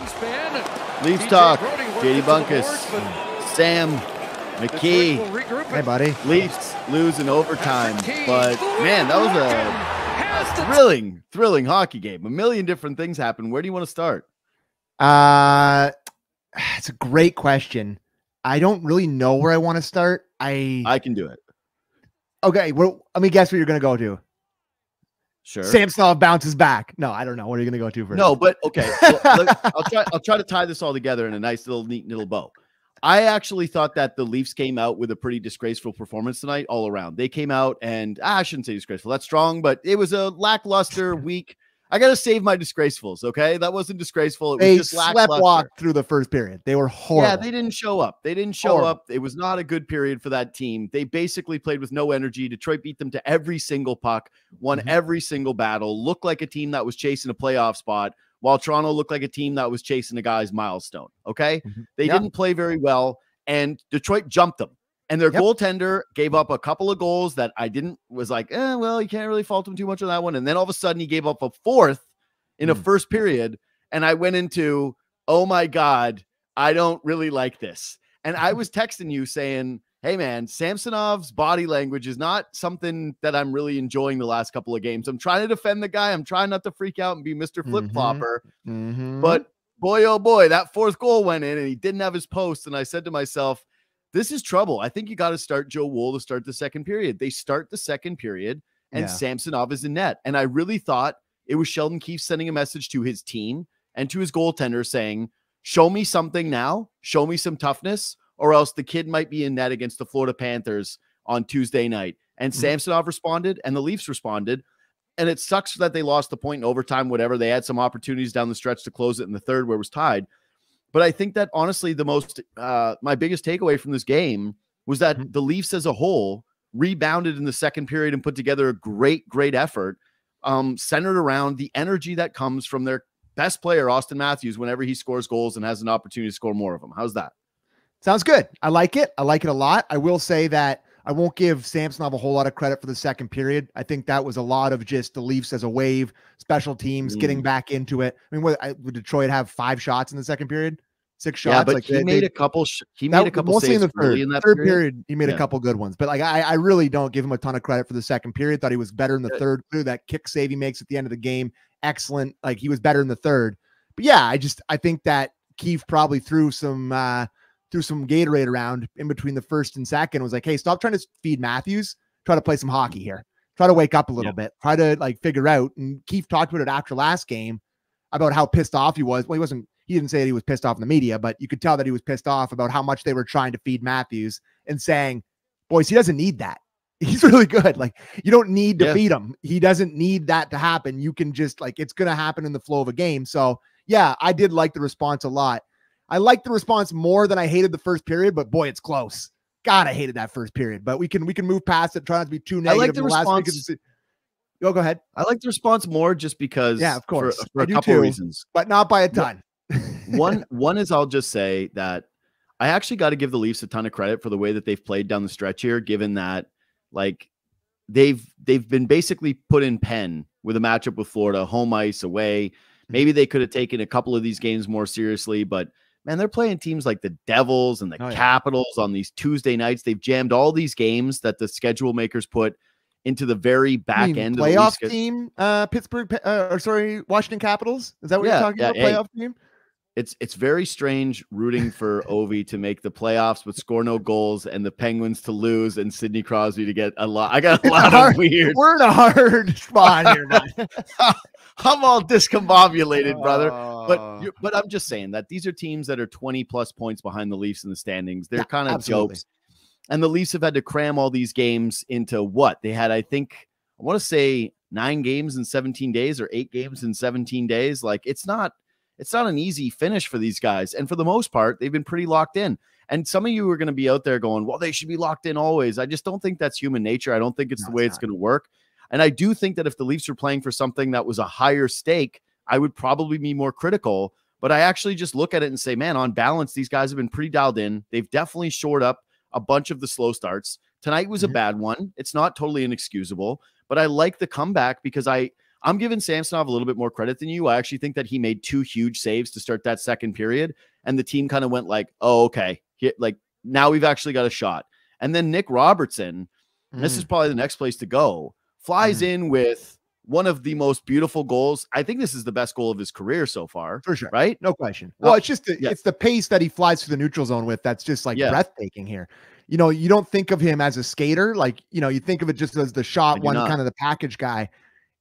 Leafs talk. JD Bunkis, Sam McKee. Hey, buddy. Leafs lose in overtime, but man, that was a, a thrilling, thrilling hockey game. A million different things happened. Where do you want to start? Uh, it's a great question. I don't really know where I want to start. I I can do it. okay. Well, let me guess where you're gonna go to. Sure. Samsonov bounces back. No, I don't know. What are you gonna go to first? No, but okay. well, I'll try. I'll try to tie this all together in a nice little neat little bow. I actually thought that the Leafs came out with a pretty disgraceful performance tonight, all around. They came out and ah, I shouldn't say disgraceful. That's strong, but it was a lackluster week. I got to save my disgracefuls. Okay, that wasn't disgraceful. It they was just slept walked through the first period. They were horrible. Yeah, they didn't show up. They didn't show Horrible. up. It was not a good period for that team. They basically played with no energy. Detroit beat them to every single puck, won Mhm. every single battle, looked like a team that was chasing a playoff spot, while Toronto looked like a team that was chasing a guy's milestone. Okay. Mhm. They Yeah. didn't play very well, and Detroit jumped them. And their Yep. goaltender gave up a couple of goals that I didn't was like, eh, well, you can't really fault him too much on that one. And then all of a sudden he gave up a fourth in a Mm. first period. And I went into, oh my God, I don't really like this. And I was texting you saying, hey man, Samsonov's body language is not something that I'm really enjoying the last couple of games. I'm trying to defend the guy. I'm trying not to freak out and be Mr. Flip Flopper. Mhm. But boy, oh boy, that fourth goal went in and he didn't have his post. And I said to myself, this is trouble. I think you got to start Joe Woll to start the second period. They start the second period and Yeah. Samsonov is in net. And I really thought it was Sheldon Keefe sending a message to his team and to his goaltender saying, show me something now, show me some toughness, or else the kid might be in net against the Florida Panthers on Tuesday night. And Mhm. Samsonov responded and the Leafs responded. And it sucks that they lost the point in overtime, whatever. They had some opportunities down the stretch to close it in the third where it was tied. But I think that honestly, the most, uh, my biggest takeaway from this game was that Mhm. the Leafs as a whole rebounded in the second period and put together a great, great effort um, centered around the energy that comes from their best player, Austin Matthews, whenever he scores goals and has an opportunity to score more of them. How's that? Sounds good. I like it. I like it a lot. I will say that I won't give Samsonov a whole lot of credit for the second period. I think that was a lot of just the Leafs as a wave, special teams getting Mm. back into it. I mean, what I, would Detroit have five shots in the second period? Six shots. yeah, but like he they- made they- a couple. Sh- he that- made a couple mostly in the third. in that third period. period. He made Yeah. a couple good ones, but like I, I really don't give him a ton of credit for the second period. Thought he was better in the Good. third. Through that kick save he makes at the end of the game, excellent. Like he was better in the third. But yeah, I just I think that Keefe probably threw some uh threw some Gatorade around in between the first and second. Was like, hey, stop trying to feed Matthews. Try to play some hockey mm-hmm. here. Try to wake up a little bit. Try to like figure out. And Keefe talked about it after last game about how pissed off he was. Well, he wasn't. He didn't say that he was pissed off in the media, but you could tell that he was pissed off about how much they were trying to feed Matthews and saying, "Boys, he doesn't need that. He's really good. Like you don't need to Yeah. feed him. He doesn't need that to happen. You can just like it's going to happen in the flow of a game." So yeah, I did like the response a lot. I liked the response more than I hated the first period, but boy, it's close. God, I hated that first period. But we can we can move past it. Try not to be too negative. I like the the last response- the se- Go, ahead, I like the response more just because, Yeah, of course. for, I a couple of too. reasons. but not by a ton. one one is I'll just say that I actually got to give the Leafs a ton of credit for the way that they've played down the stretch here, given that like they've they've been basically put in pen with a matchup with Florida, home ice, away. Mm-hmm. Maybe they could have taken a couple of these games more seriously, but man, they're playing teams like the Devils and the Oh, yeah. Capitals on these Tuesday nights. They've jammed all these games that the schedule makers put into the very You back mean end of the playoff team, uh, Pittsburgh, uh, or sorry, Washington Capitals. Is that what Yeah, you're talking yeah, about? hey. Playoff team? It's it's very strange rooting for Ovi to make the playoffs but score no goals and the Penguins to lose and Sidney Crosby to get a lot. I got a lot Hard- of weird. We're in a hard spot here. man. I'm all discombobulated, brother. But ah. you but I'm just saying that these are teams that are 20 plus points behind the Leafs in the standings. They're Yeah, kind of absolutely. jokes. And the Leafs have had to cram all these games into what? They had, I think, I want to say nine games in 17 days or eight games in 17 days. Like it's not it's not an easy finish for these guys. And for the most part, they've been pretty locked in. And some of you are going to be out there going, well, they should be locked in always. I just don't think that's human nature. I don't think it's No, the way it's it's going to work. And I do think that if the Leafs were playing for something that was a higher stake, I would probably be more critical. But I actually just look at it and say, man, on balance, these guys have been pretty dialed in. They've definitely shored up a bunch of the slow starts. Tonight was Mhm. a bad one. It's not totally inexcusable, but I like the comeback because I I'm giving Samsonov a little bit more credit than you. I actually think that he made two huge saves to start that second period, and the team kind of went like, "Oh, okay, like now we've actually got a shot." And then Nick Robertson, mm. this is mm. probably the next place to go, flies mm. in with one of the most beautiful goals. I think this is the best goal of his career so far. For sure. Right? No question. Well, it's just the, yeah. it's the pace that he flies through the neutral zone with that's just like yeah. breathtaking here. You know, you don't think of him as a skater, like, you know, you think of it just as the shot one, not. kind of the package guy.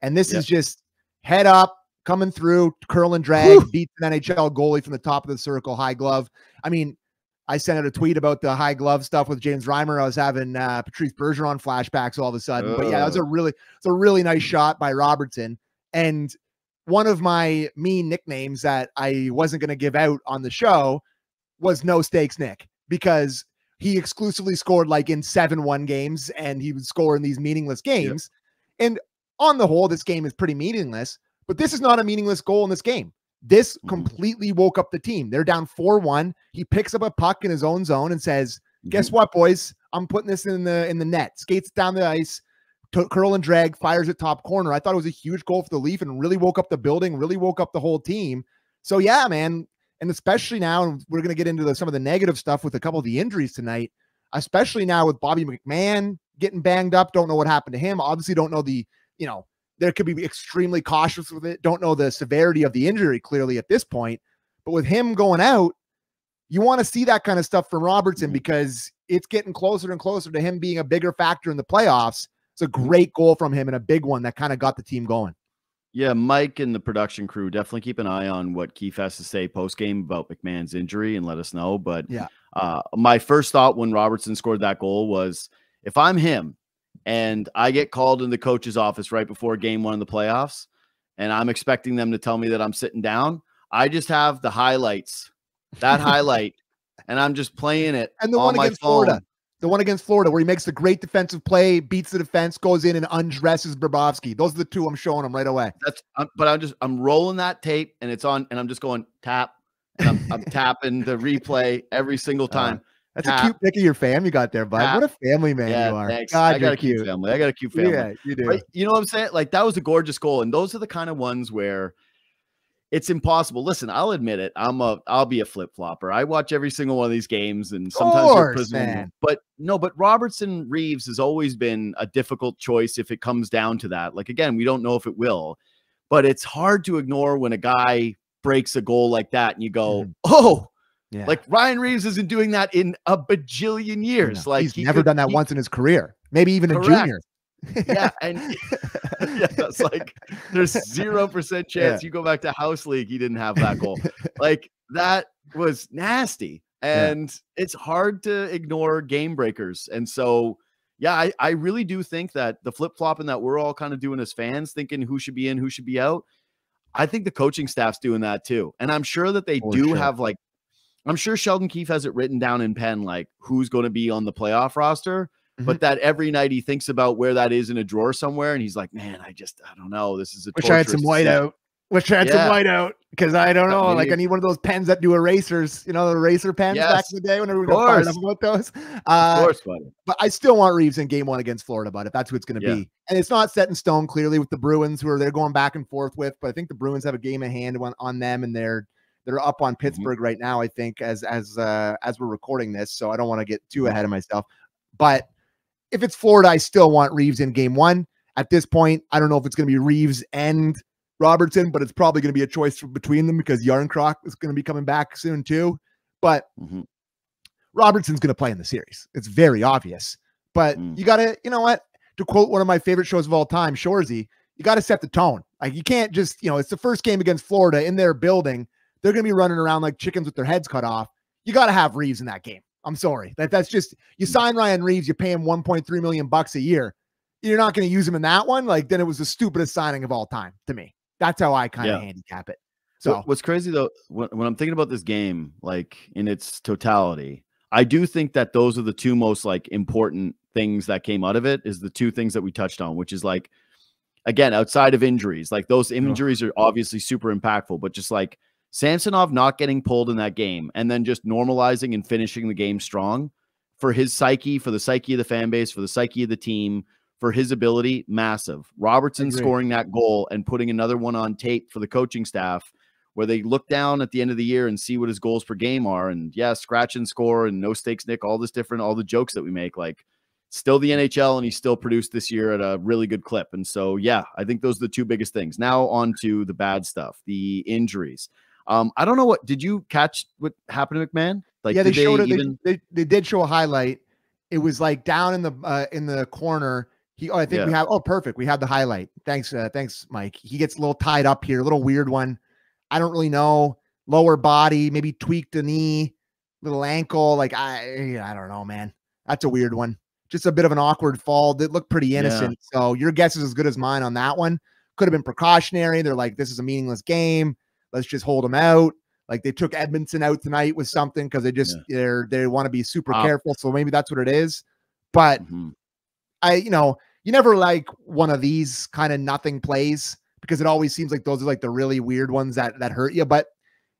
And this is just head up, coming through, curl and drag, Whew. beats an NHL goalie from the top of the circle, high glove. I mean, I sent out a tweet about the high glove stuff with James Reimer. I was having uh, Patrice Bergeron flashbacks all of a sudden. But yeah, it was a really it's a really nice shot by Robertson. And one of my mean nicknames that I wasn't going to give out on the show was No Stakes Nick because he exclusively scored like in 7 1 games and he would score in these meaningless games. Yep. And on the whole, this game is pretty meaningless, but this is not a meaningless goal in this game. This mm-hmm. completely woke up the team. They're down 4 1. He picks up a puck in his own zone and says, Guess mm-hmm. what, boys? I'm putting this in the in the net. Skates down the ice, curl and drag, fires at top corner. I thought it was a huge goal for the Leaf and really woke up the building, really woke up the whole team. So yeah, man, and especially now, and we're gonna get into the, some of the negative stuff with a couple of the injuries tonight, especially now with Bobby McMann getting banged up. Don't know what happened to him. Obviously, don't know the you know there could be extremely cautious with it. Don't know the severity of the injury clearly at this point. But with him going out, you want to see that kind of stuff from Robertson mm-hmm. because it's getting closer and closer to him being a bigger factor in the playoffs. It's a great goal from him and a big one that kind of got the team going. Yeah, Mike and the production crew definitely keep an eye on what Keefe has to say post game about McMann's injury and let us know. But yeah, uh, my first thought when Robertson scored that goal was if I'm him, and I get called in the coach's office right before game one of the playoffs, and I'm expecting them to tell me that I'm sitting down. I just have the highlights, that highlight, and I'm just playing it. And the on one against phone. Florida, the one against Florida, where he makes the great defensive play, beats the defense, goes in and undresses Bobrovsky. Those are the two I'm showing him right away. That's, I'm, but I'm just I'm rolling that tape, and it's on, and I'm just going tap, and I'm, I'm tapping the replay every single time. Uh, that's a cute pic of your fam you got there, bud. What a family man yeah, you are. Thanks. God, I got a cute. cute family. I got a cute family. Yeah, you do. you know what I'm saying? Like that was a gorgeous goal, and those are the kind of ones where it's impossible. Listen, I'll admit it. I'm a I'll be a flip flopper. I watch every single one of these games, and sometimes course, man. But no, but Robertson Reaves has always been a difficult choice if it comes down to that. Like again, we don't know if it will, but it's hard to ignore when a guy breaks a goal like that, and you go, mm. "Oh, yeah. Like Ryan Reaves isn't doing that in a bajillion years. Like he's he never could, done that he, once in his career, maybe even correct. a junior. yeah, and yeah, it's like there's zero percent chance yeah. you go back to house league, he didn't have that goal. like that was nasty, and yeah. it's hard to ignore game breakers. And so, yeah, I, I really do think that the flip flopping that we're all kind of doing as fans, thinking who should be in, who should be out. I think the coaching staff's doing that too, and I'm sure that they For do sure. have like I'm sure Sheldon Keefe has it written down in pen, like who's going to be on the playoff roster, mm-hmm. but that every night he thinks about where that is in a drawer somewhere, and he's like, "Man, I just, I don't know. This is a wish I had some white out. Wish I had yeah. some white out because I don't know. Like I need one of those pens that do erasers. You know, the eraser pens yes. back in the day when we were fired up about those. Uh, of course, buddy. But I still want Reaves in Game One against Florida, but if that's who it's going to yeah. be, and it's not set in stone clearly with the Bruins, who are they're going back and forth with. But I think the Bruins have a game in hand on, on them, and they're they're up on mm-hmm. Pittsburgh mm-hmm. right now, I think, as as uh, as we're recording this. So I don't want to get too ahead of myself. But if it's Florida, I still want Reaves in game one. At this point, I don't know if it's going to be Reaves and Robertson, but it's probably going to be a choice between them because Järnkrok is going to be coming back soon too. But mm-hmm. Robertson's going to play in the series. It's very obvious. But mm. you got to, you know what? To quote one of my favorite shows of all time, Shoresy, you got to set the tone. Like you can't just, you know, it's the first game against Florida in their building they're going to be running around like chickens with their heads cut off. You got to have Reaves in that game. I'm sorry. That that's just you mm. sign Ryan Reaves, you pay him 1.3 million bucks a year. You're not going to use him in that one. Like then it was the stupidest signing of all time to me. That's how I kind of yeah. handicap it. So what's crazy though, when, when I'm thinking about this game, like in its totality, I do think that those are the two most like important things that came out of it. Is the two things that we touched on, which is like again outside of injuries, like those injuries are obviously super impactful, but just like Samsonov not getting pulled in that game and then just normalizing and finishing the game strong for his psyche, for the psyche of the fan base, for the psyche of the team, for his ability, massive. Robertson scoring that goal and putting another one on tape for the coaching staff where they look down at the end of the year and see what his goals per game are. And yeah, scratch and score and no stakes, Nick, all this different, all the jokes that we make. Like, still the NHL, and he still produced this year at a really good clip. And so, yeah, I think those are the two biggest things. Now, on to the bad stuff, the injuries. Um, I don't know what did you catch what happened to McMann? Like, yeah, they did showed it. even They, they, they did show a highlight. It was like down in the uh, in the corner. He, oh, I think we have. Oh, perfect. We have the highlight. Thanks, uh, thanks, Mike. He gets a little tied up here, a little weird one. I don't really know. Lower body, maybe tweaked a knee, little ankle. Like I, I don't know, man. That's a weird one. Just a bit of an awkward fall. That looked pretty Yeah. innocent. So your guess is as good as mine on that one. Could have been precautionary. They're like, this is a meaningless game. Let's just hold them out. Like they took Edmundson out tonight with something because they just they're they want to be super Wow. careful. So maybe that's what it is. But Mhm. I, you know, you never like one of these kind of nothing plays because it always seems like those are like the really weird ones that that hurt you. But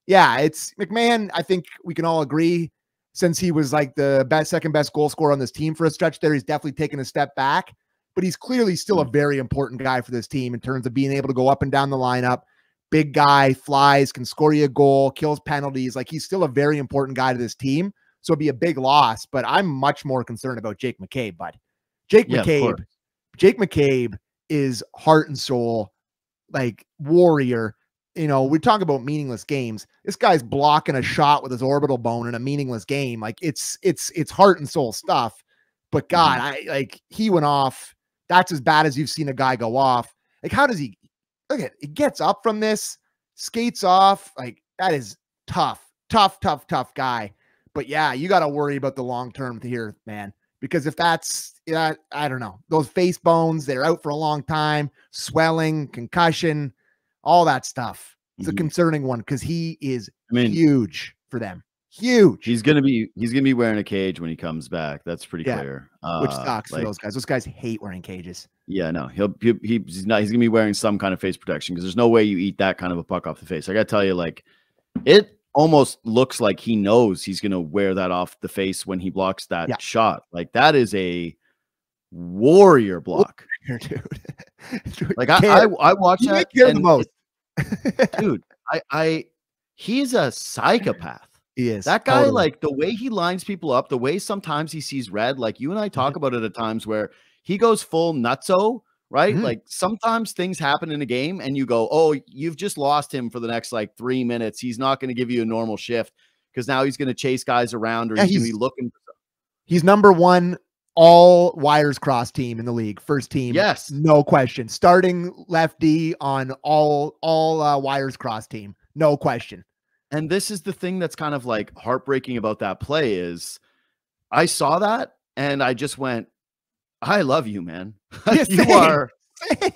yeah, it's McMann. I think we can all agree since he was like the best, second best goal scorer on this team for a stretch there, he's definitely taken a step back. But he's clearly still a very important guy for this team in terms of being able to go up and down the lineup. Big guy, flies, can score you a goal, kills penalties. Like he's still a very important guy to this team. So it'd be a big loss. But I'm much more concerned about Jake McCabe, bud. Jake Yeah, McCabe. Jake McCabe is heart and soul, like warrior. You know, we talk about meaningless games. This guy's blocking a shot with his orbital bone in a meaningless game. Like it's it's it's heart and soul stuff. But mm-hmm. God, I like he went off. That's as bad as you've seen a guy go off. Like, how does he look at it? Gets up from this, skates off. Like, that is tough, tough, tough, tough guy. But yeah, you got to worry about the long term here, man. Because if that's, yeah, I don't know, those face bones, they're out for a long time, swelling, concussion, all that stuff. It's a Mhm. concerning one because he is I mean, huge for them. Huge. he's gonna be he's gonna be wearing a cage when he comes back. That's pretty Yeah, clear. which Uh, sucks like, for those guys. Those guys hate wearing cages. Yeah, no, he'll, he he's not he's gonna be wearing some kind of face protection because there's no way you eat that kind of a puck off the face. I gotta tell you, like it almost looks like he knows he's gonna wear that off the face when he blocks that Yeah. shot. Like that is a warrior block. Dude. Like I I, I watch You that the most. dude. I I he's a psychopath. he is That guy, totally. like the way he lines people up, the way sometimes he sees red, like you and I Mm-hmm. talk about it at times where he goes full nutso, right? Mhm. Like sometimes things happen in a game and you go, oh, you've just lost him for the next like three minutes. He's not going to give you a normal shift because now he's going to chase guys around or Yeah, he's, going to be looking. he's number one all wires cross team in the league, first team. Yes. no question. Starting lefty on all all uh, wires cross team, no question. And this is the thing that's kind of like heartbreaking about that play is I saw that and I just went, I love you, man. Yeah, you same. are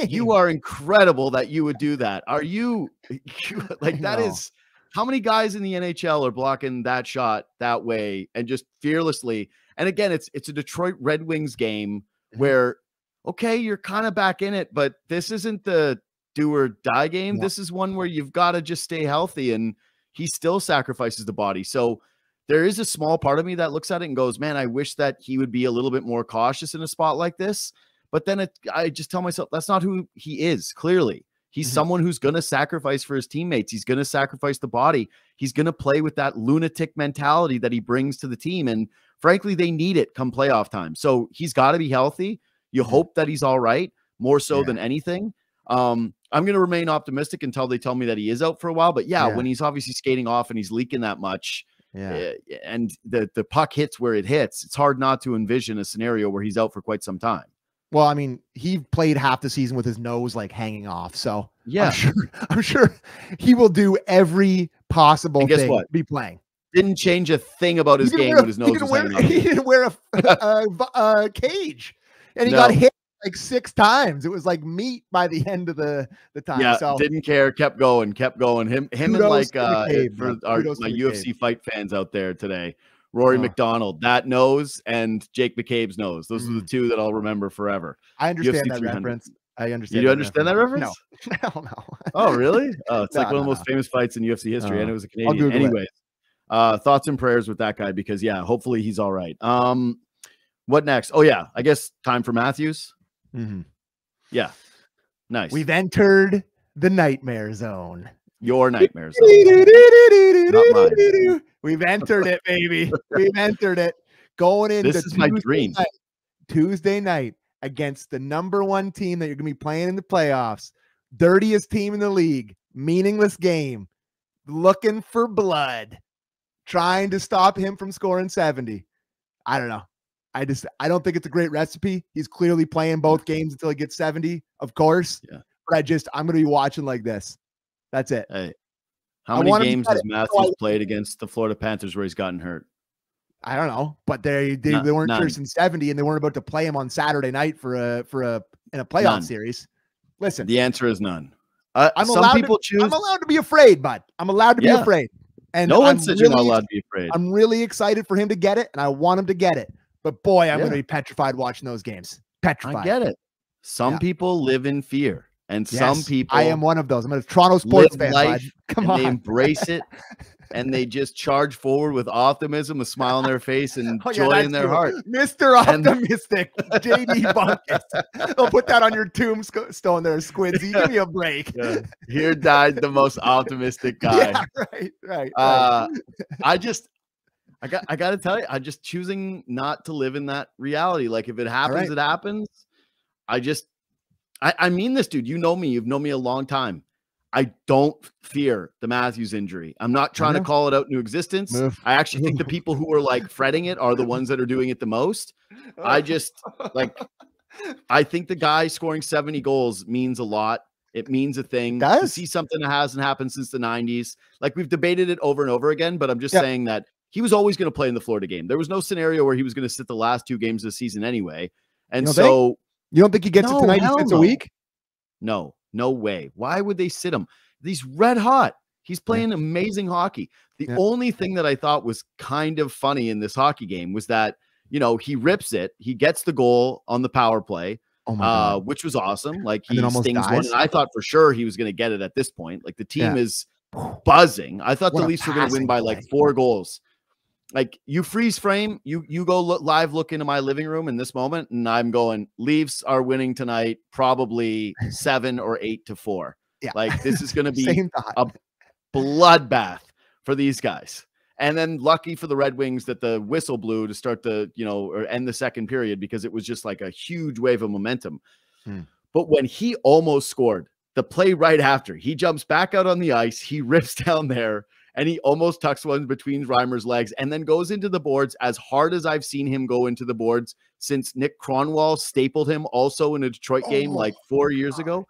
you are incredible that you would do that. Are you you- like that is how many guys in the NHL are blocking that shot that way and just fearlessly? And again, it's it's a Detroit Red Wings game Mhm. where okay, you're kind of back in it, but this isn't the do or die game. No. This is one where you've got to just stay healthy and he still sacrifices the body. So there is a small part of me that looks at it and goes, "Man, I wish that he would be a little bit more cautious in a spot like this." But then it, I just tell myself that's not who he is. Clearly, he's Mhm. someone who's going to sacrifice for his teammates. He's going to sacrifice the body. He's going to play with that lunatic mentality that he brings to the team. And frankly, they need it come playoff time. So he's got to be healthy. You Mhm. hope that he's all right, more so Yeah. than anything. Um, I'm going to remain optimistic until they tell me that he is out for a while. But yeah, Yeah. when he's obviously skating off and he's leaking that much, Yeah. uh, and the the puck hits where it hits, it's hard not to envision a scenario where he's out for quite some time. Well, I mean, he played half the season with his nose like hanging off. So Yeah, I'm sure I'm sure he will do every possible And guess thing what? to be playing. didn't change a thing about his game when a- his nose was wear, hanging off. he didn't wear a, a, a cage, and he got hit like six times. It was like meat by the end of the the time. Yeah, so didn't care, kept going, kept going. Him, him, and like uh, McCabe, for our my. UFC fight fans out there today, Rory Oh. MacDonald, that nose, and Jake McCabe's nose. Those are the two that I'll remember forever. I understand UFC that reference. I You understand. do understand that reference? No, hell no. Oh, really? Oh, it's like No, one of the no, most famous fights in UFC history, and Uh, it was a Canadian. Anyways, uh, thoughts and prayers with that guy because yeah, hopefully he's all right. Um, what next? Oh yeah, I guess time for Matthews. Mhm. Yeah. Nice. We've entered the nightmare zone. Your nightmares. Not We've entered it, baby. We've entered it. Going into This is my dream. night- Tuesday night against the number one team that you're going to be playing in the playoffs, dirtiest team in the league, meaningless game, looking for blood, trying to stop him from scoring 70. I don't know. I just I don't think it's a great recipe. He's clearly playing both games until he gets 70, of course. Yeah. But I just I'm gonna be watching like this. That's it. Hey, how I many to games has. Matthews played against the Florida Panthers where he's gotten hurt? I don't know, but they they, None- they weren't sure since 70 and they weren't about to play him on Saturday night for a for a in a playoff None. series. Listen, The answer is none. Uh, I'm some allowed to- people choose. I'm allowed to be afraid, bud. I'm allowed to be afraid. And no one I'm said you're not really- allowed to be afraid. I'm really excited for him to get it, and I want him to get it. But boy, I'm Yeah. going to be petrified watching those games. Petrified. I get it. Some Yeah. people live in fear, and some people I am one of those. I'm a Toronto sports fan. life Come on. they embrace it, and they just charge forward with optimism, a smile on their face, and Oh, joy that's in their you. heart. Mr. And- Optimistic, JD Bunkis. They'll put that on your tombstone there, Squidsy. Give me a break. Yeah. Here died the most optimistic guy. Yeah, right, right. right. Uh, I just, I got, I got to tell you, I'm just choosing not to live in that reality. Like if it happens, right. it happens. I just, I, I mean this, dude. You know me. You've known me a long time. I don't fear the Matthews injury. I'm not trying to call it out into existence. Move. I actually think the people who are like fretting it are the ones that are doing it the most. I just like, I think the guy scoring 70 goals means a lot. It means a thing. To Does. see something that hasn't happened since the 90s. Like we've debated it over and over again, but I'm just Yeah. saying that he was always going to play in the Florida game. There was no scenario where he was going to sit the last two games of the season anyway. And think? so, you don't think he gets No, it tonight? He hell sits a week? no, no way. Why would they sit him? He's red hot. He's playing amazing hockey. The Yeah. only thing that I thought was kind of funny in this hockey game was that, you know, he rips it, he gets the goal on the power play, Oh uh, which was awesome. Like he stings one. And I thought for sure he was going to get it at this point. Like the team Yeah. is buzzing. I thought What the Leafs were going to win by play. like four goals. Like you freeze frame, you you go look, live look into my living room in this moment, and I'm going. Leafs are winning tonight, probably seven or eight to four. Yeah. Like this is going to be a bloodbath for these guys. And then lucky for the Red Wings that the whistle blew to start the, you know, or end the second period because it was just like a huge wave of momentum. Hmm. But when he almost scored, the play right after, he jumps back out on the ice, he rips down there, and he almost tucks one between Reimer's legs and then goes into the boards as hard as I've seen him go into the boards since Nick Kronwall stapled him also in a Detroit game Oh, like four years God. ago.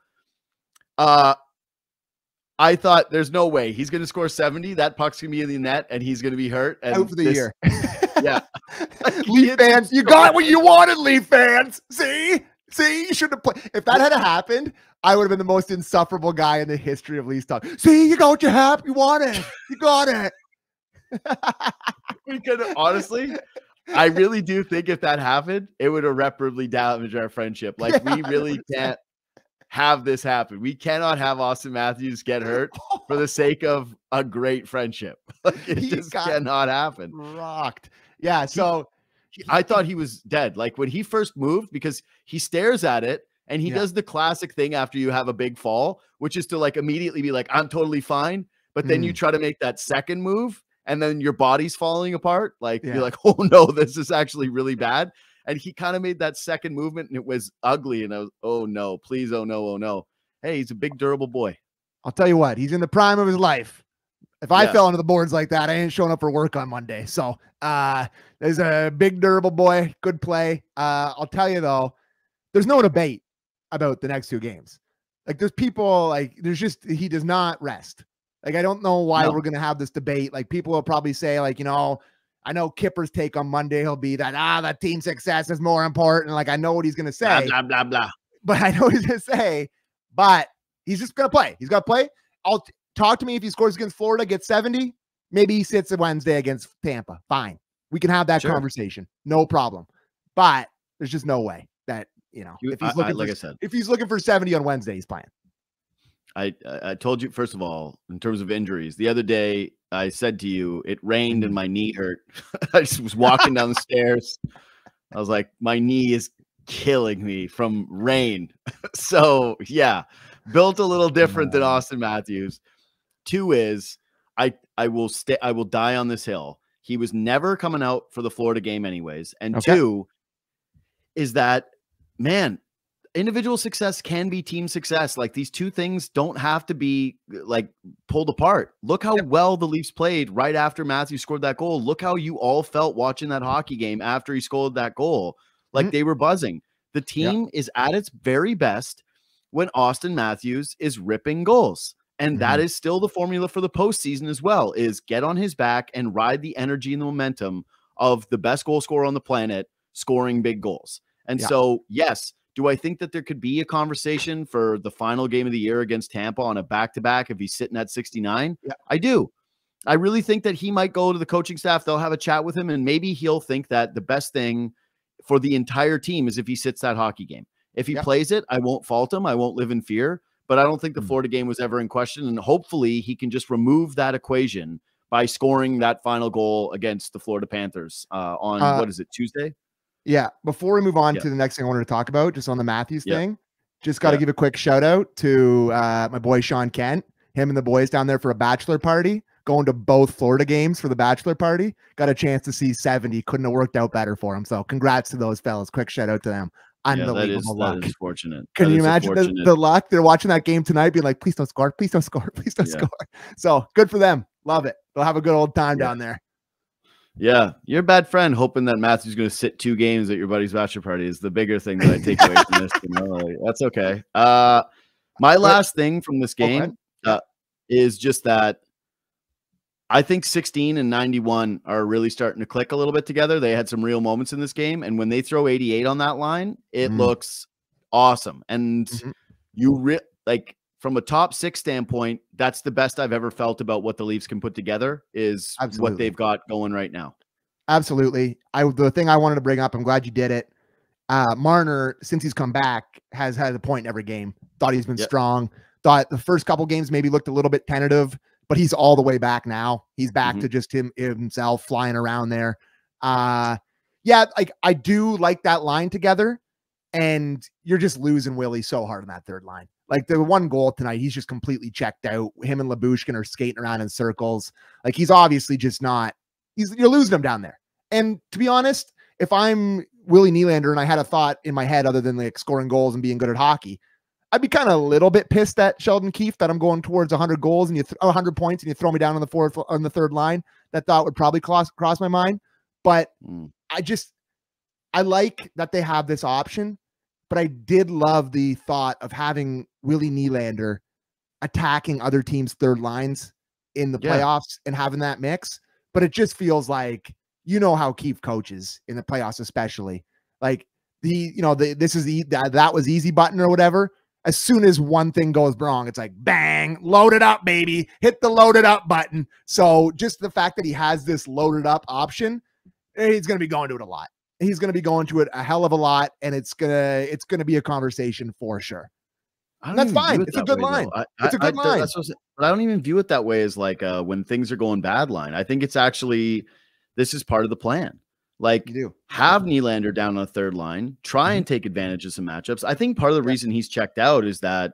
Uh I thought there's no way he's going to score 70. That puck's going to be in the net and he's going to be hurt. And Out for the this- year. Yeah. Leaf fans, you got what you wanted, Leaf fans. See? See, you shouldn't have played. If that had happened, I would have been the most insufferable guy in the history of Leafs talk. See, you got what you have. You want it. You got it. we could honestly, I really do think if that happened, it would irreparably damage our friendship. Like we really can't have this happen. We cannot have Austin Matthews get hurt for the sake of a great friendship. Like it He just cannot happen. rocked. Yeah. So He- I thought he was dead. Like when he first moved, because he stares at it and he Yeah. does the classic thing after you have a big fall, which is to like immediately be like, I'm totally fine. But then you Mm. try to make that second move and then your body's falling apart. Like Yeah. you're like, oh no, this is actually really bad. And he kind of made that second movement and it was ugly. And I was, oh no, please, oh no, oh no. Hey, he's a big, durable boy. I'll tell you what, he's in the prime of his life. If I Yeah. fell into the boards like that, I ain't showing up for work on Monday. So uh there's a big durable boy, good play. Uh I'll tell you though, there's no debate about the next two games. Like there's people like there's just he does not rest. Like I don't know why No. we're gonna have this debate. Like people will probably say, like, you know, I know Kipper's take on Monday, he'll be that ah, that team success is more important. Like I know what he's gonna say Blah, blah, blah, blah. but I know what he's gonna say. But he's just gonna play. He's gonna play. I'll talk to me if he scores against Florida, gets 70. Maybe he sits a Wednesday against Tampa. Fine. We can have that Sure. conversation. No problem. But there's just no way that, you know, if he's I- I- looking like for, I said, if he's looking for 70 on Wednesday, he's playing. I I I told you first of all, in terms of injuries, the other day I said to you, it rained Mm-hmm. and my knee hurt. I just was walking down the stairs. I was like, my knee is killing me from rain. so yeah, built a little different than Austin Matthews. Two is I I will stay I will die on this hill. He was never coming out for the Florida game anyways. And Okay. two is that man, individual success can be team success. Like these two things don't have to be like pulled apart. Look how well the Leafs played right after Matthews scored that goal. Look how you all felt watching that hockey game after he scored that goal. Like Mhm. they were buzzing. The team is at its very best when Austin Matthews is ripping goals. And that mm-hmm. is still the formula for the postseason as well is get on his back and ride the energy and the momentum of the best goal scorer on the planet scoring big goals. And Yeah. so, yes, do I think that there could be a conversation for the final game of the year against Tampa on a back to back if he's sitting at 69? Yeah. I do. I really think that he might go to the coaching staff. They'll have a chat with him, and maybe he'll think that the best thing for the entire team is if he sits that hockey game. If he Yeah. plays it, I won't fault him. I won't live in fear. But I don't think the Mm. Florida game was ever in question. And hopefully he can just remove that equation by scoring that final goal against the Florida Panthers uh, on Uh, what is it, Tuesday? Yeah. Before we move on Yeah. to the next thing I wanted to talk about, just on the Matthews Yeah. thing, just got to Yeah. give a quick shout out to uh, my boy Sean Kent. Him and the boys down there for a bachelor party, going to both Florida games for the bachelor party. Got a chance to see 70. Couldn't have worked out better for him. So congrats to those fellas. Quick shout out to them. Yeah, that is, Unbelievable luck. that is fortunate. Can That you imagine the, the luck? They're watching that game tonight, being like, please don't score, please don't score, please don't Yeah. score. So good for them. Love it. They'll have a good old time Yeah. down there. Yeah, you're a bad friend hoping that Matthew's going to sit two games at your buddy's bachelor party is the bigger thing that I take away from this. You know, like, that's okay. Uh, my last thing from this game uh, is just that I think 16 and 91 are really starting to click a little bit together. They had some real moments in this game, and when they throw 88 on that line, it Mhm. looks awesome. And Mhm. you re- like from a top six standpoint, that's the best I've ever felt about what the Leafs can put together. Is Absolutely. what they've got going right now. Absolutely. I the thing I wanted to bring up, I'm glad you did it. Uh Marner, since he's come back, has had a point in every game. Thought he's been Yep. strong. Thought the first couple games maybe looked a little bit tentative, but he's all the way back now. He's back Mhm. to just him himself flying around there. Uh yeah, like I do like that line together, and you're just losing Willie so hard on that third line. Like the one goal tonight, he's just completely checked out. Him and Lyubushkin are skating around in circles. Like he's obviously just not. He's you're losing him down there. And to be honest, if I'm Willie Nylander and I had a thought in my head other than like scoring goals and being good at hockey, I'd be kind of a little bit pissed at Sheldon Keefe that I'm going towards 100 goals and you th- 100 points and you throw me down on the fourth on the third line. That thought would probably cross cross my mind, but Mm. I just I like that they have this option, but I did love the thought of having Willie Nylander attacking other teams' third lines in the Yeah. playoffs and having that mix. But it just feels like you know how Keefe coaches in the playoffs, especially like the you know the this is the that, that was easy button or whatever. As soon as one thing goes wrong, it's like bang, load it up, baby, hit the loaded up button. So just the fact that he has this loaded up option, eh, he's going to be going to it a lot. He's going to be going to it a hell of a lot, and it's gonna it's going to be a conversation for sure. That's fine. it It's a that good way, line. I- It's a good I- line. that's what I'm saying. But I don't even view it that way as like uh, when things are going bad line. I think it's actually this is part of the plan. Like have Nylander down on the third line, try Mm-hmm. and take advantage of some matchups. I think part of the reason he's checked out is that,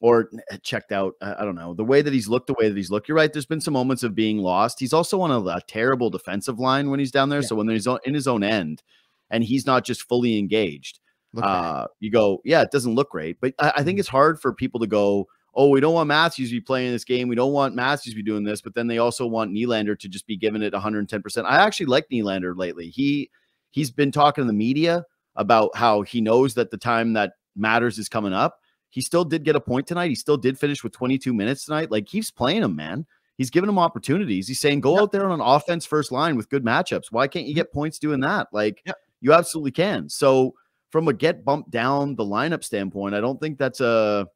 or eh, checked out, I don't know, the way that he's looked, the way that he's looked. You're right. There's been some moments of being lost. He's also on a, a terrible defensive line when he's down there. Yeah. So when he's on, in his own end and he's not just fully engaged, uh, you go, yeah, it doesn't look great. But I, I Mm-hmm. think it's hard for people to go, oh, we don't want Matthews to be playing this game. We don't want Matthews to be doing this. But then they also want Nylander to just be giving it 110%. I actually like Nylander lately. He he's been talking to the media about how he knows that the time that matters is coming up. He still did get a point tonight. He still did finish with 22 minutes tonight. Like he's playing him, man. He's giving him opportunities. He's saying, go Yeah. out there on an offense first line with good matchups. Why can't you mm-hmm. get points doing that? Like Yeah. you absolutely can. So from a get bumped down the lineup standpoint, I don't think that's a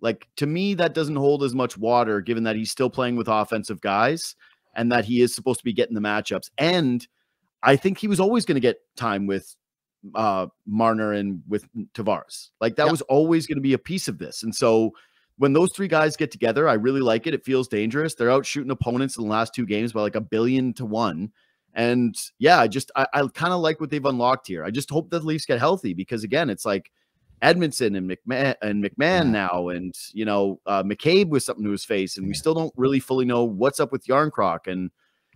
like to me that doesn't hold as much water given that he's still playing with offensive guys and that he is supposed to be getting the matchups. And I think he was always going to get time with uh Marner and with Tavares. Like that Yeah. was always going to be a piece of this. And so when those three guys get together, I really like it. It feels dangerous. They're out shooting opponents in the last two games by like a billion to one. And yeah, I just I, I kind of like what they've unlocked here. I just hope that the Leafs get healthy because again, it's like Edmundson and McMann and McMann yeah. now, and you know uh, McCabe with something to his face, and we still don't really fully know what's up with Jarnkrok. And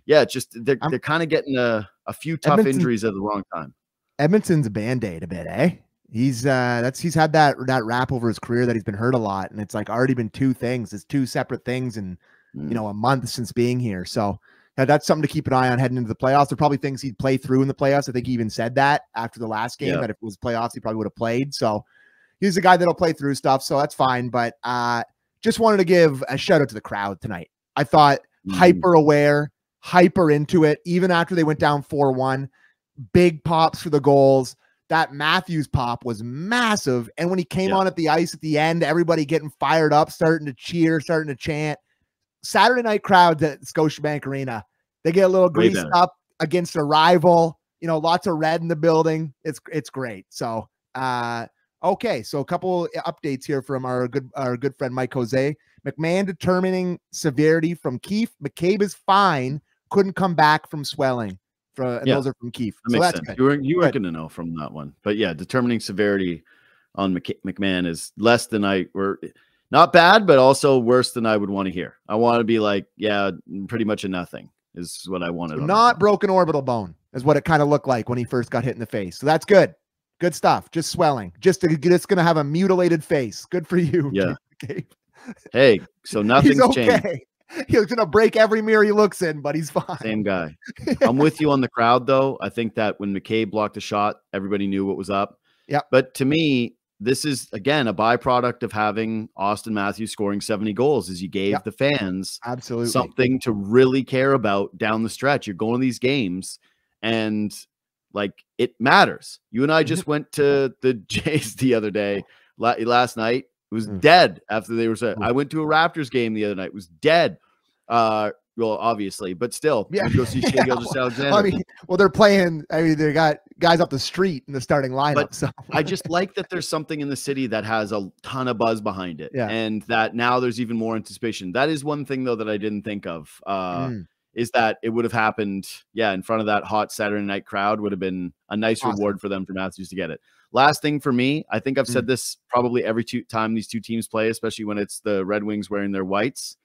yeah, it's just they're I'm, they're kind of getting a, a few tough injuries at the wrong time. Edmundson's a band aid a bit, eh? He's uh that's he's had that that rap over his career that he's been hurt a lot, and it's like already been two things. It's two separate things, and mm. you know a month since being here. So yeah, that's something to keep an eye on heading into the playoffs. There probably things he'd play through in the playoffs. I think he even said that after the last game that if it was playoffs, he probably would have played. So he's a guy that'll play through stuff. So that's fine. But uh just wanted to give a shout out to the crowd tonight. I thought mm. hyper aware, hyper into it, even after they went down 4 1. Big pops for the goals. That Matthews pop was massive. And when he came yeah. on at the ice at the end, everybody getting fired up, starting to cheer, starting to chant. Saturday night crowds at Scotiabank Arena, they get a little greased up against a rival. You know, lots of red in the building. It's it's great. So uh okay, so a couple uh, updates here from our good our good friend Mike Jose. McMann determining severity from Keefe. McCabe is fine, couldn't come back from swelling. From, uh, yeah. those are from Keefe. That so that's sense. Good. You were you were going to know from that one, but yeah, determining severity on McC- McMann is less than I were not bad, but also worse than I would want to hear. I want to be like, yeah, pretty much a nothing is what I wanted. So not broken orbital bone is what it kind of looked like when he first got hit in the face. So that's good. Good stuff. Just swelling. Just uh, to, just going to have a mutilated face. Good for you. Yeah. hey, so nothing's okay. changed. He's going to break every mirror he looks in, but he's fine. Same guy. I'm with you on the crowd, though. I think that when McCabe blocked a shot, everybody knew what was up. Yeah. But to me, this is again a byproduct of having Austin Matthews scoring 70 goals is you gave yep. the fans absolutely something to really care about down the stretch. You're going to these games and like it matters. You and I mm-hmm. just went to the Jays the other day last night. It was mm. dead after they were said. Mm. I went to a Raptors game the other night. It was dead. Uh well, obviously, but still, yeah. Go see Shai Alexander. I mean, well, they're playing. I mean, they got guys up the street in the starting lineup. But so I just like that there's something in the city that has a ton of buzz behind it, yeah. and that now there's even more anticipation. That is one thing though that I didn't think of. Uh, mm. Is that it would have happened? Yeah, in front of that hot Saturday night crowd would have been a nice awesome. reward for them for Matthews to get it. Last thing for me, I think I've mm. said this probably every two time these two teams play, especially when it's the Red Wings wearing their whites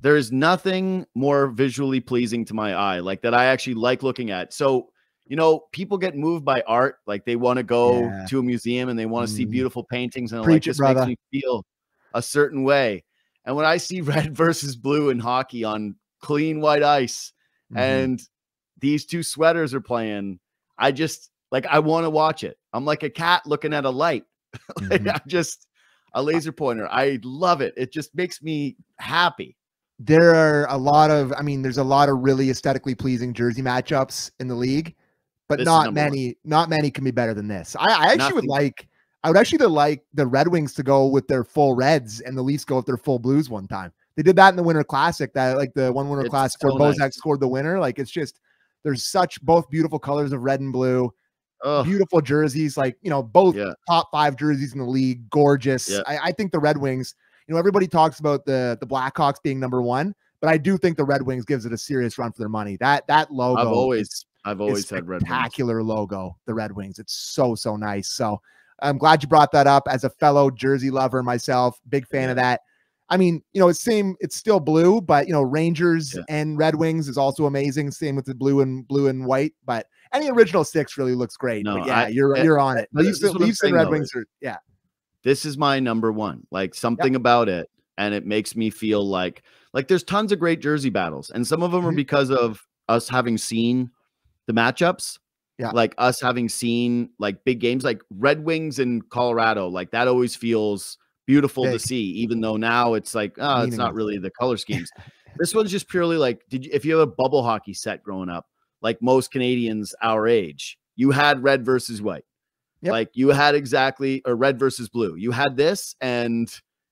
there is nothing more visually pleasing to my eye like that I actually like looking at. So, you know, people get moved by art, like they want to go yeah. to a museum and they want to mm. see beautiful paintings and like this makes me feel a certain way. And when I see red versus blue in hockey on clean white ice mm-hmm. and these two sweaters are playing, I just like I want to watch it. I'm like a cat looking at a light. mm-hmm. I just a laser pointer. I love it. It just makes me happy there are a lot of i mean there's a lot of really aesthetically pleasing jersey matchups in the league but this not many one. not many can be better than this i, I actually Nothing. would like i would actually like the red wings to go with their full reds and the leafs go with their full blues one time they did that in the winter classic that like the one winter it's classic so where nice. bozak scored the winner like it's just there's such both beautiful colors of red and blue Ugh. beautiful jerseys like you know both yeah. top five jerseys in the league gorgeous yeah. I, I think the red wings you know, everybody talks about the the Blackhawks being number one, but I do think the Red Wings gives it a serious run for their money. That that logo, I've always I've always had Red spectacular logo. The Red Wings, it's so so nice. So I'm glad you brought that up. As a fellow Jersey lover myself, big fan yeah. of that. I mean, you know, it's same. It's still blue, but you know, Rangers yeah. and Red Wings is also amazing. Same with the blue and blue and white. But any original six really looks great. No, but yeah, I, you're you're on it. Leafs, Leafs and Red though, Wings are yeah this is my number one. Like something yep. about it, and it makes me feel like like there's tons of great jersey battles, and some of them are mm-hmm. because of us having seen the matchups. Yeah. Like us having seen like big games like Red Wings in Colorado, like that always feels beautiful big. to see, even though now it's like, oh, it's not really the color schemes. this one's just purely like, did you if you have a bubble hockey set growing up, like most Canadians our age, you had red versus white. Yep. Like you had exactly a red versus blue. You had this and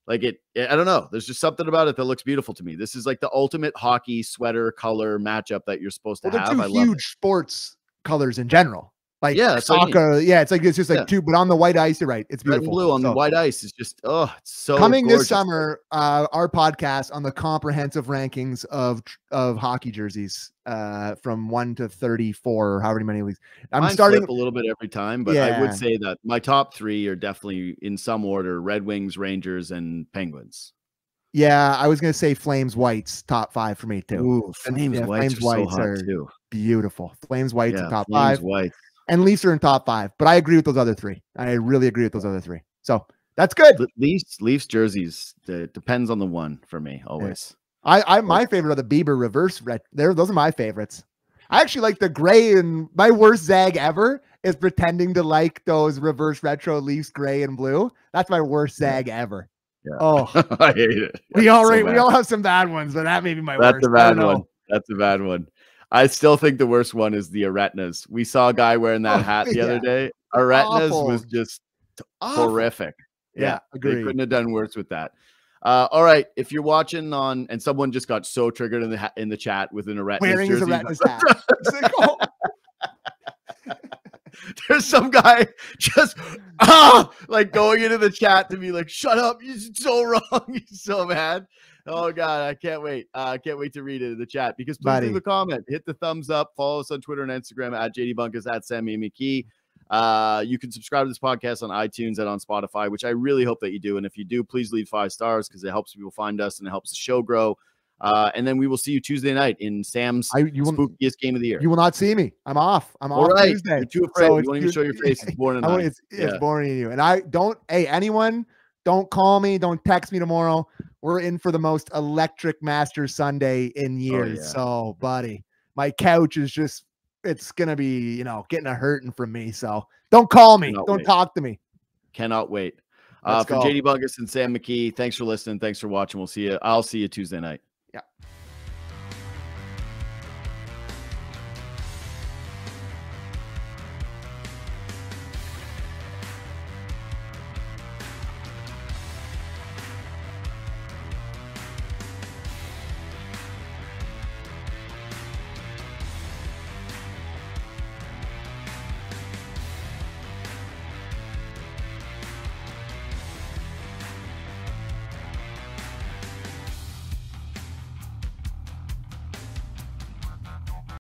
like it, I don't know. There's just something about it that looks beautiful to me. This is like the ultimate hockey sweater color matchup that you're supposed to well, have. Two I huge sports colors in general. like Yeah, what I mean. soccer. Yeah, it's like it's just like Yeah. two, but on the white ice, you're right. It's Red and beautiful. blue on the white ice is just oh, it's so coming gorgeous. this summer, uh, our podcast on the comprehensive rankings of of hockey jerseys, uh, from one to thirty four, or however many leagues. I'm Mine starting. a little bit every time, but I would say that my top three are definitely in some order: Red Wings, Rangers, and Penguins. Yeah, I was gonna say Flames Whites top five for me too. Ooh, Flames yeah, Whites Flames are so Whites hot are too. Beautiful. Flames Whites Yeah, top Flames five, Whites. and Leafs are in top five. But I agree with those other three. I really agree with those other three. So that's good. Le- Leafs, Leafs jerseys. It depends on the one for me always. I, I my favorite are the Bieber reverse red. There, those are my favorites. I actually like the gray and my worst zag ever is pretending to like those reverse retro Leafs gray and blue. That's my worst zag ever. Yeah. Oh, I hate it. we That's so already we all have some bad ones, but that may be my That's worst. a I bad one. That's a bad one. I still think the worst one is the Aretinas. We saw a guy wearing that Oh, hat the yeah. other day. Aretinas Awful. was just Awful. horrific. Yeah, they agreed. couldn't have done worse with that. Uh, all right, if you're watching on, and someone just got so triggered in the in the chat with an Aretinas Wearing jersey, retinas hat. Oh, there's some guy just ah like going into the chat to be like, "Shut up! You're so wrong. You're so mad." Oh god, I can't wait. Uh, I can't wait to read it in the chat because please Buddy. leave a comment, hit the thumbs up, follow us on Twitter and Instagram at JD Bunkis at Sammy McKee. Uh, you can subscribe to this podcast on iTunes and on Spotify, which I really hope that you do. And if you do, please leave five stars because it helps people find us and it helps the show grow. Uh, and then we will see you Tuesday night in Sam's I you will spookiest game of the year. you will not see me. I'm off. I'm All off right, Tuesday. you're too afraid. So you won't even show your face. It's born in I it's it's Yeah. boring in you. And I don't. Hey, anyone, don't call me. Don't text me tomorrow. We're in for the most electric Master Sunday in years. Oh, yeah. So, buddy, my couch is just. It's gonna be, you know, getting a hurting from me. So don't call me. Cannot don't wait. talk to me. Cannot wait. Uh, go. JD Bunkis and Sam McKee, thanks for listening. Thanks for watching. We'll see you. I'll see you Tuesday night. Yeah.